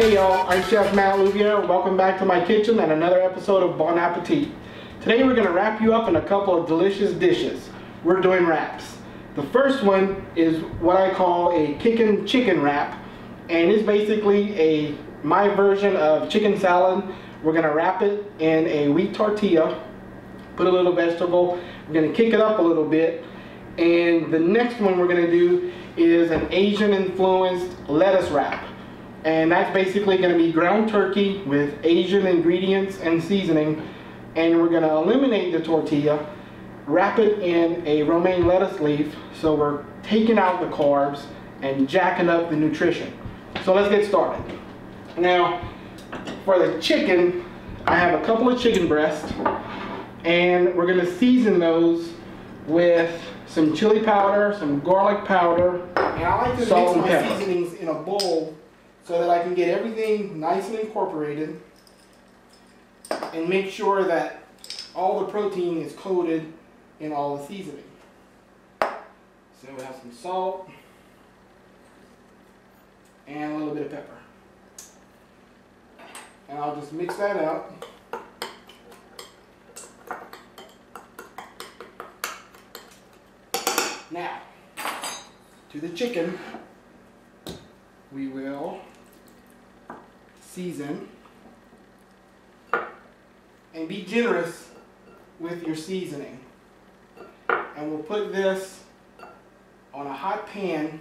Hey y'all, I'm Chef Matt Louviere. Welcome back to my kitchen and another episode of Bon Appetit. Today we're gonna wrap you up in a couple of delicious dishes. We're doing wraps. The first one is what I call a kickin' chicken wrap. And it's basically a my version of chicken salad. We're gonna wrap it in a wheat tortilla, put a little vegetable. We're gonna kick it up a little bit. And the next one we're gonna do is an Asian influenced lettuce wrap and that's basically going to be ground turkey with Asian ingredients and seasoning. And we're going to eliminate the tortilla wrap it in a romaine lettuce leaf. So we're taking out the carbs and jacking up the nutrition. So let's get started. Now for the chicken I have a couple of chicken breasts. And we're going to season those with some chili powder, some garlic powder, and I like to mix my pepper. seasonings in a bowl so that I can get everything nice and incorporated and make sure that all the protein is coated in all the seasoning. So we have some salt and a little bit of pepper. And I'll just mix that up. Now, to the chicken, we will season. And be generous with your seasoning. And we'll put this on a hot pan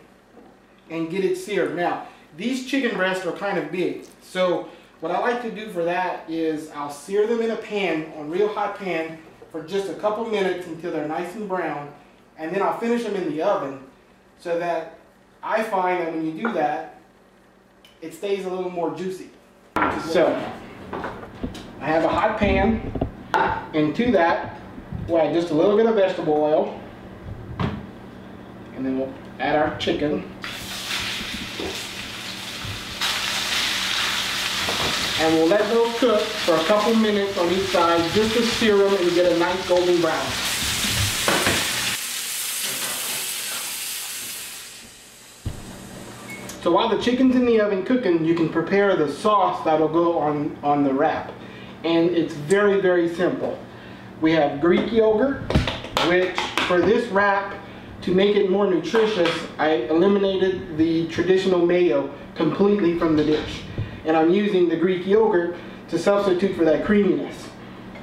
and get it seared. Now, these chicken breasts are kind of big. So what I like to do for that is I'll sear them in a pan, on real hot pan, for just a couple minutes until they're nice and brown. And then I'll finish them in the oven so that I find that when you do that, it stays a little more juicy. So, I have a hot pan, and to that, we'll add just a little bit of vegetable oil, and then we'll add our chicken. And we'll let those cook for a couple minutes on each side just to sear them and get a nice golden brown. So while the chicken's in the oven cooking, you can prepare the sauce that'll go on, on the wrap. And it's very, very simple. We have Greek yogurt, which for this wrap, to make it more nutritious, I eliminated the traditional mayo completely from the dish. And I'm using the Greek yogurt to substitute for that creaminess.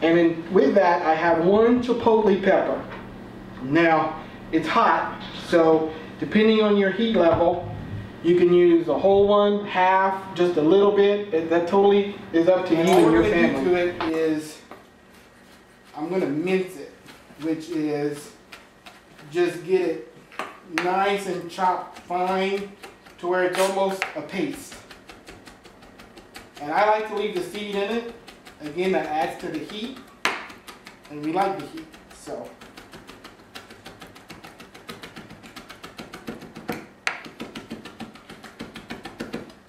And then with that, I have one chipotle pepper. Now, it's hot, so depending on your heat level, you can use a whole one, half, just a little bit. It, that totally is up to and you and your family. All we're do to it is, I'm going to mince it, which is just get it nice and chopped fine to where it's almost a paste. And I like to leave the seed in it. Again, that adds to the heat. And we like the heat, so.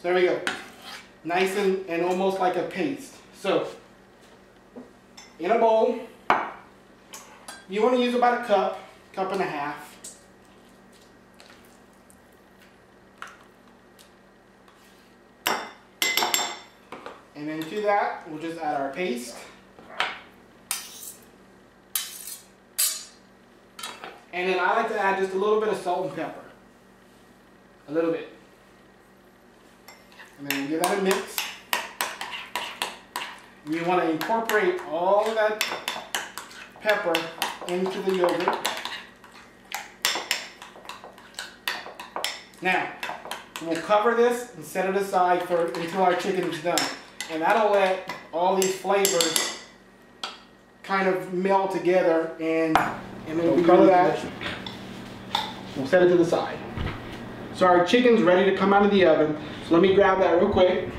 There we go. Nice and, and almost like a paste. So, in a bowl, you want to use about a cup, cup and a half. And then to that, we'll just add our paste. And then I like to add just a little bit of salt and pepper. A little bit. And then give that a mix. You want to incorporate all of that pepper into the yogurt. Now, we'll cover this and set it aside for until our chicken is done. And that'll let all these flavors kind of meld together and, and then we'll cover that. We'll set it to the side. So our chicken's ready to come out of the oven. So let me grab that real quick.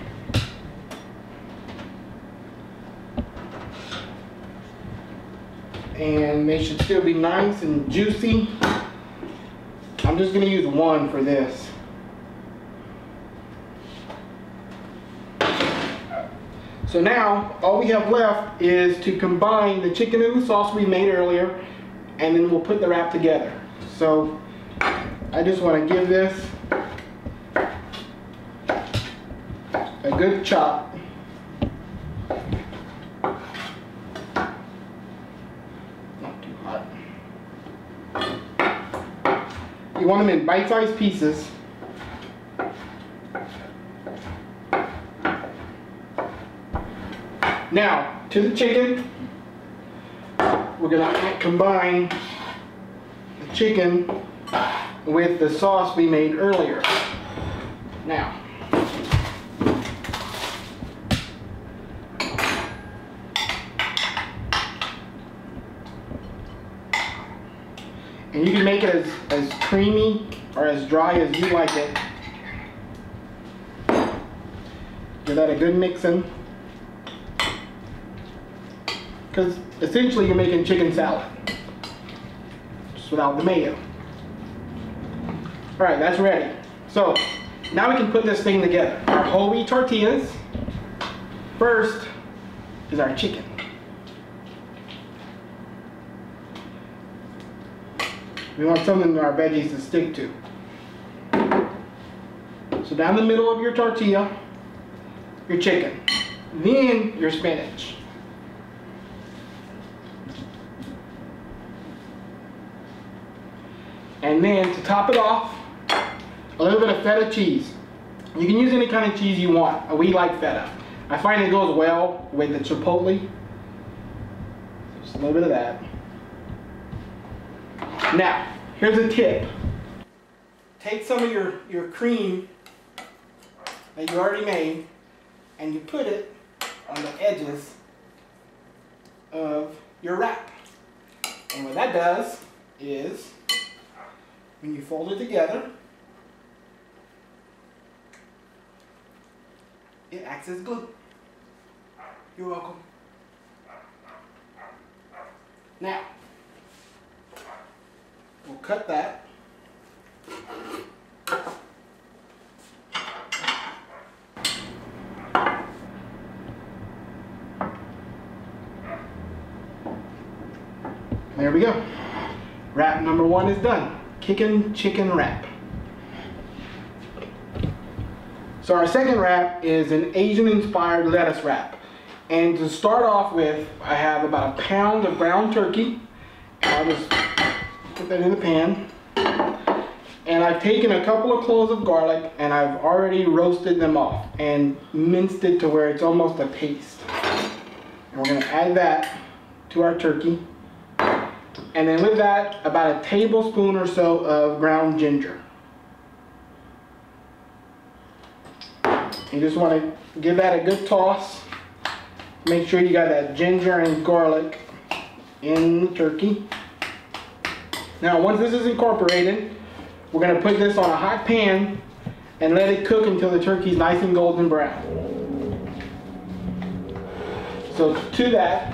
And they should still be nice and juicy. I'm just going to use one for this. So now, all we have left is to combine the chicken and the sauce we made earlier, and then we'll put the wrap together. So I just want to give this a good chop. Not too hot. You want them in bite-sized pieces. Now, to the chicken, we're gonna combine the chicken with the sauce we made earlier. Now, and you can make it as, as creamy or as dry as you like it. Give that a good mixing. Because essentially you're making chicken salad. Just without the mayo. Alright, that's ready. So, now we can put this thing together. Our whole wheat tortillas. First is our chicken. We want something our veggies to stick to. So down the middle of your tortilla, your chicken. Then your spinach. And then to top it off, a little bit of feta cheese. You can use any kind of cheese you want. We like feta. I find it goes well with the chipotle. Just a little bit of that. Now, here's a tip. Take some of your, your cream that you already made and you put it on the edges of your wrap. And what that does is, when you fold it together, it acts as glue. You're welcome. Now, we'll cut that. There we go. Wrap number one is done. Kickin' chicken wrap. So our second wrap is an Asian inspired lettuce wrap. And to start off with, I have about a pound of ground turkey. I'll just put that in the pan. And I've taken a couple of cloves of garlic and I've already roasted them off and minced it to where it's almost a paste. And we're gonna add that to our turkey. And then with that, about a tablespoon or so of ground ginger. You just want to give that a good toss. Make sure you got that ginger and garlic in the turkey. Now once this is incorporated, we're going to put this on a hot pan and let it cook until the turkey's nice and golden brown. So to that,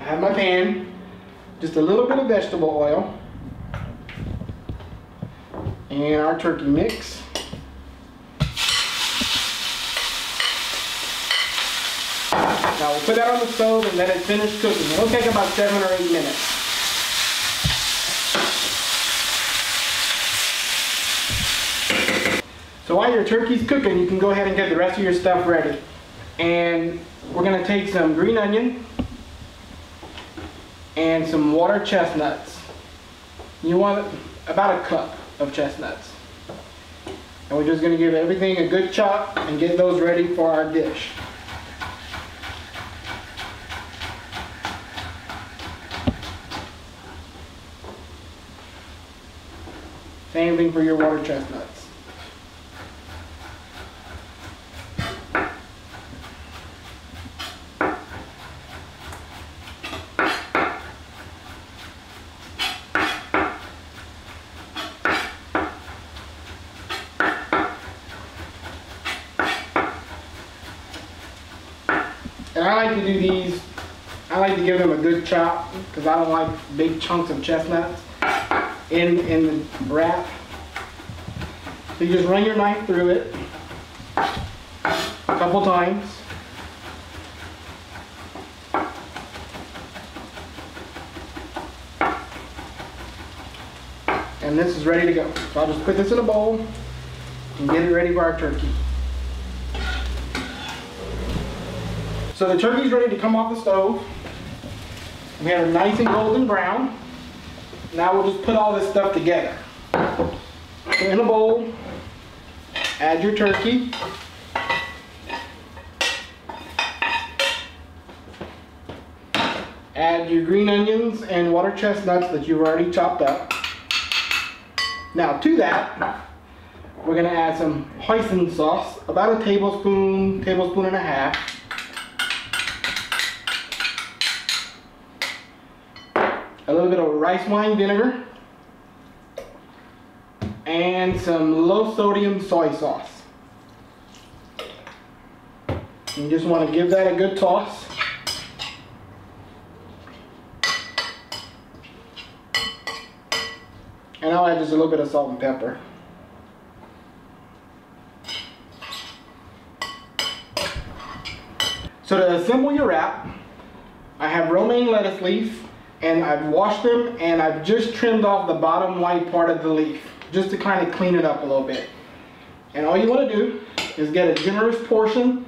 I have my pan, just a little bit of vegetable oil, and our turkey mix. Now we'll put that on the stove and let it finish cooking. It'll take about seven or eight minutes. So while your turkey's cooking, you can go ahead and get the rest of your stuff ready. And we're gonna take some green onion and some water chestnuts. You want about a cup of chestnuts. And we're just gonna give everything a good chop and get those ready for our dish. Same thing for your water chestnuts. And I like to do these, I like to give them a good chop because I don't like big chunks of chestnuts in, in the wrap. So you just run your knife through it a couple times. And this is ready to go. So I'll just put this in a bowl and get it ready for our turkey. So the turkey's ready to come off the stove. We have it nice and golden brown. Now we'll just put all this stuff together. In a bowl, add your turkey. Add your green onions and water chestnuts that you've already chopped up. Now to that, we're gonna add some hoisin sauce, about a tablespoon, tablespoon and a half. A little bit of rice wine vinegar. And some low sodium soy sauce. You just wanna give that a good toss. And I'll add just a little bit of salt and pepper. So to assemble your wrap, I have romaine lettuce leaf and I've washed them and I've just trimmed off the bottom white part of the leaf just to kind of clean it up a little bit. And all you want to do is get a generous portion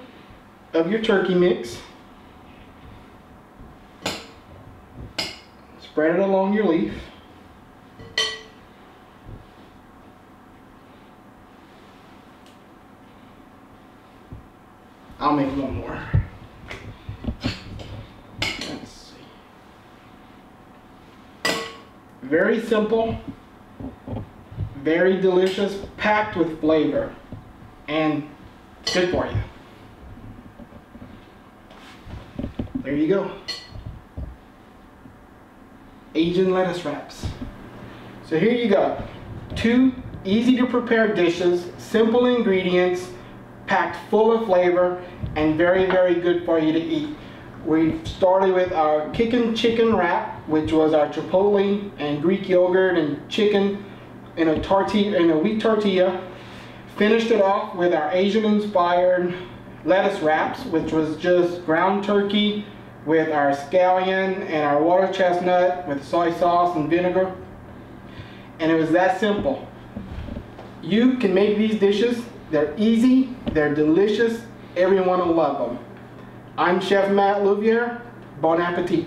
of your turkey mix. Spread it along your leaf. I'll make one more. Let's see. Very simple, very delicious, packed with flavor, and good for you. There you go. Asian lettuce wraps. So here you go. Two easy to prepare dishes, simple ingredients, packed full of flavor, and very, very good for you to eat. We started with our kickin' chicken wrap, which was our chipotle and Greek yogurt and chicken in a tortilla, in a wheat tortilla. Finished it off with our Asian-inspired lettuce wraps, which was just ground turkey with our scallion and our water chestnut with soy sauce and vinegar. And it was that simple. You can make these dishes. They're easy, they're delicious, everyone will love them. I'm Chef Matt Louviere. Bon appetit.